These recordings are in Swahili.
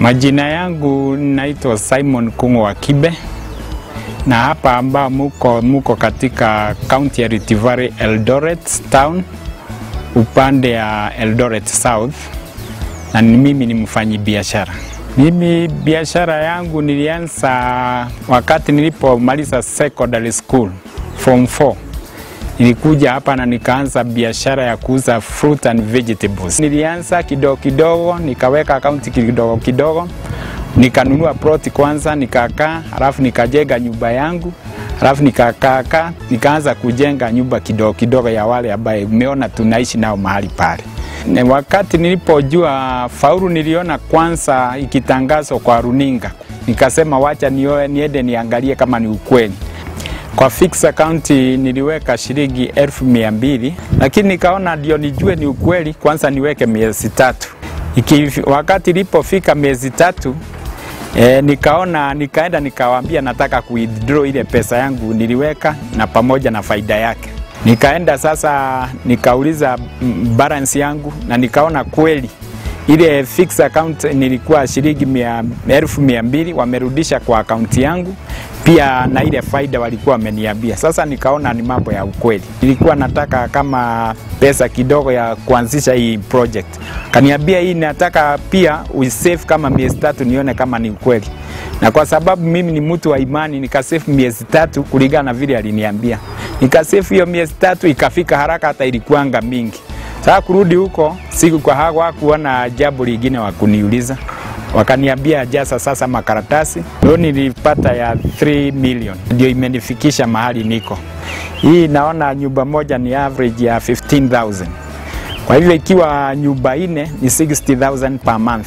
Majina yangu naitwa Simon Kungo wa Kibe, na hapa ambao muko, muko katika kaunti ya Rift Valley Eldoret town upande ya Eldoret South, na mimi ni mfanyi biashara. Mimi biashara yangu nilianza wakati nilipomaliza secondary school form 4 nilikuja hapa na nikaanza biashara ya kuuza fruit and vegetables. Nilianza kidogo kidogo, nikaweka akaunti kidogo kidogo, nikanunua plot kwanza, nikakaa, halafu nikajenga nyumba yangu, halafu nikakaa, nikaanza kujenga nyumba kidogo kidogo ya wale ambaye umeona tunaishi nao mahali pale. Wakati nilipojua faulu, niliona kwanza ikitangazwa kwa runinga, nikasema wacha niende niangalie kama ni ukweli. Kwa fix account niliweka shilingi elfu mia mbili lakini nikaona ndio nijue ni ukweli, kwanza niweke miezi tatu. Iki, wakati ilipofika miezi tatu e, nikaona nikaenda nikawaambia nataka kuwithdraw ile pesa yangu niliweka na pamoja na faida yake. Nikaenda sasa nikauliza balance yangu na nikaona kweli ile fix account nilikuwa shilingi mia, elfu mia mbili wamerudisha kwa akaunti yangu pia na ile faida walikuwa wameniambia. Sasa nikaona ni mambo ya ukweli. Nilikuwa nataka kama pesa kidogo ya kuanzisha hii project, kaniambia hii nataka pia usave kama miezi tatu nione kama ni ukweli, na kwa sababu mimi ni mtu wa imani nikasefu miezi tatu kulingana na vile aliniambia. Nikasefu hiyo miezi tatu, ikafika haraka, hata ilikuanga mingi. Sasa kurudi huko siku kwa hawa kuona jambo lingine wa kuniuliza wakaniambia jaza sasa makaratasi. Leo nilipata ya 3 million, ndio imenifikisha mahali niko. Hii naona nyumba moja ni average ya 15,000 kwa hivyo ikiwa nyumba nne ni 60,000 per month.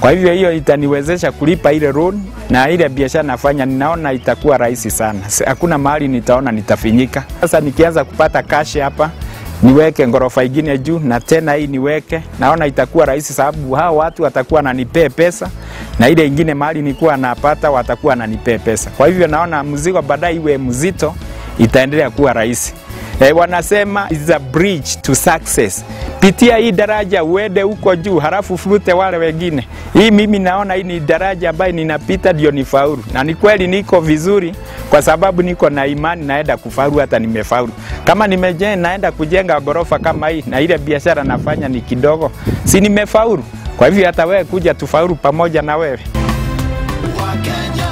Kwa hivyo hiyo itaniwezesha kulipa ile loan na ile biashara nafanya, ninaona itakuwa rahisi sana. Hakuna mahali nitaona nitafinyika. Sasa nikianza kupata cash hapa niweke ngorofa ingine juu na tena hii niweke, naona itakuwa rahisi, sababu hao watu watakuwa wananipee pesa na ile ingine mali nilikuwa napata watakuwa wananipee pesa. Kwa hivyo naona mzigo baadaye iwe mzito, itaendelea kuwa rahisi. E, wanasema is a bridge to success. Pitia hii daraja uende huko juu, halafu fute wale wengine. Hii mimi naona hii ni daraja ambayo ninapita ndio nifaulu, na ni kweli niko vizuri kwa sababu niko na imani naenda kufaulu, hata nimefaulu. Kama nimejenga naenda kujenga ghorofa kama hii na ile biashara nafanya ni kidogo, si nimefaulu? Kwa hivyo hata wewe kuja tufaulu pamoja na wewe. Wakenya